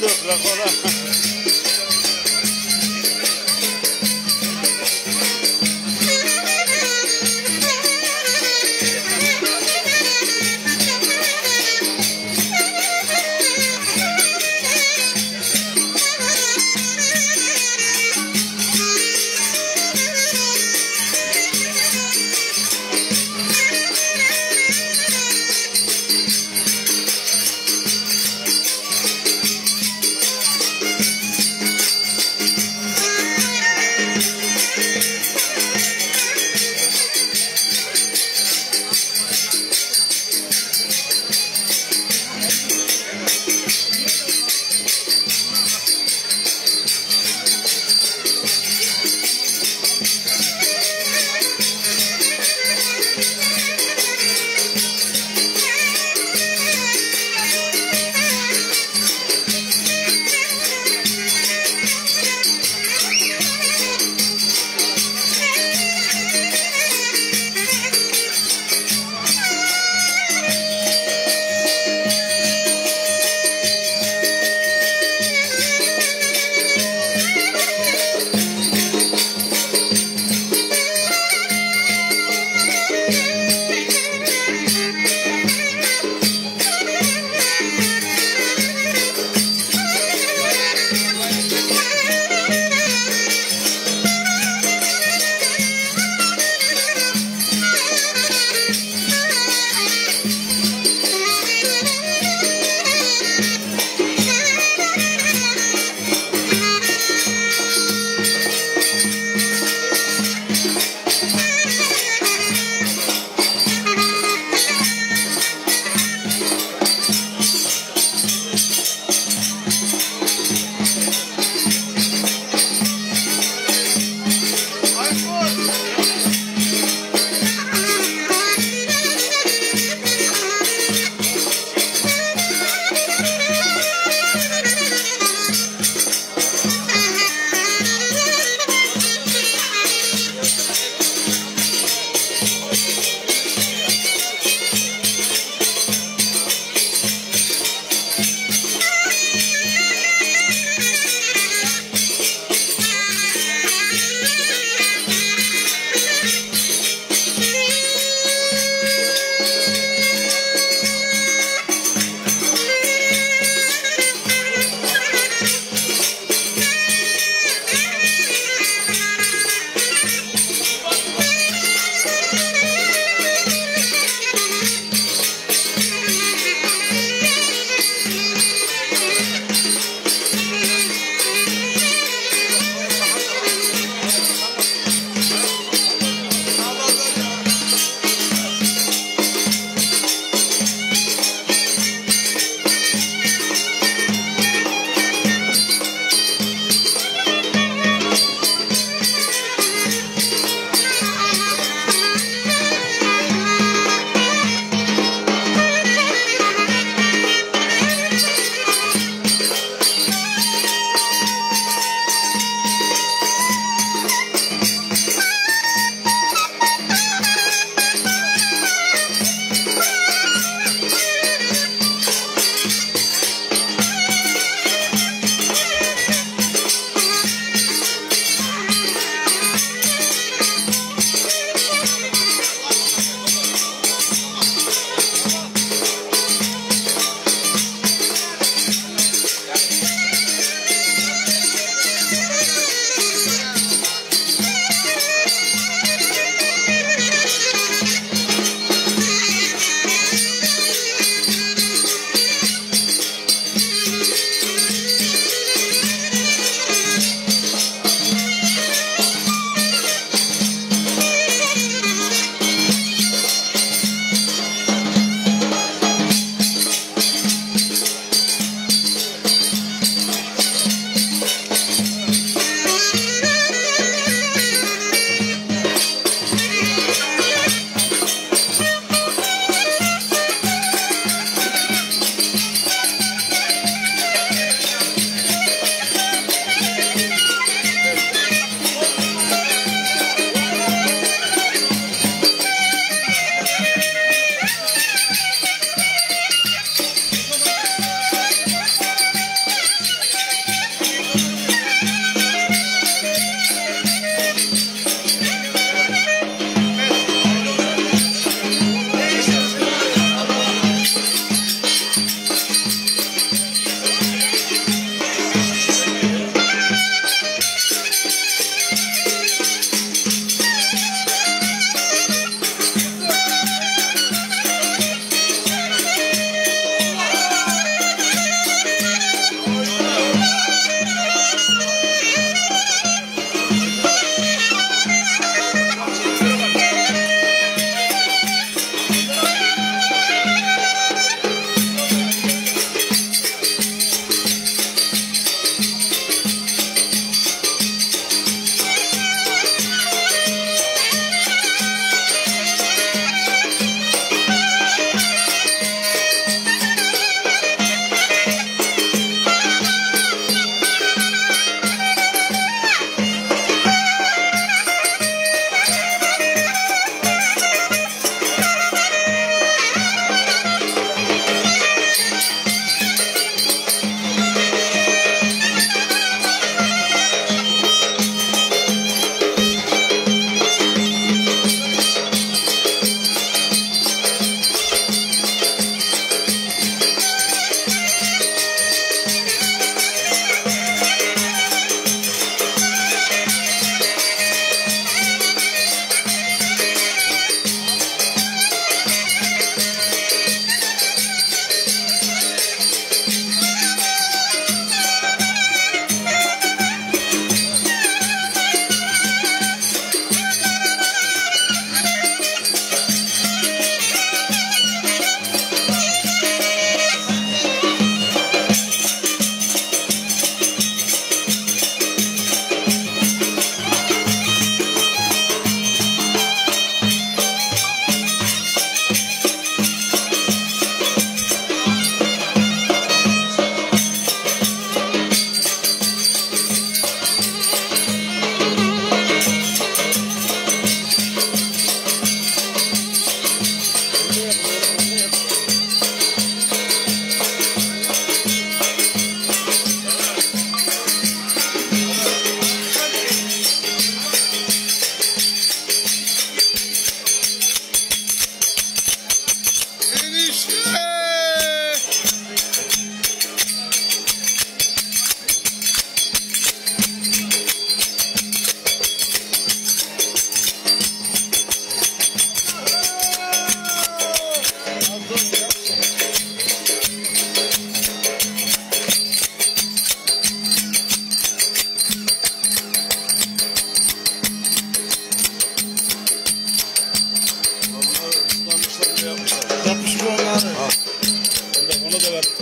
de otra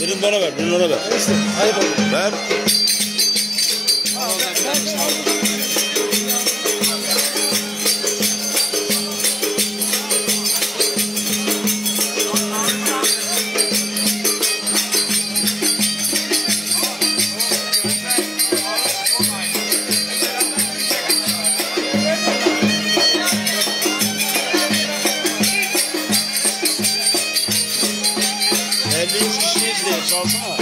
Birini bana ver, birini ona ver. İşte, ayıp oldu. Ver. goes on.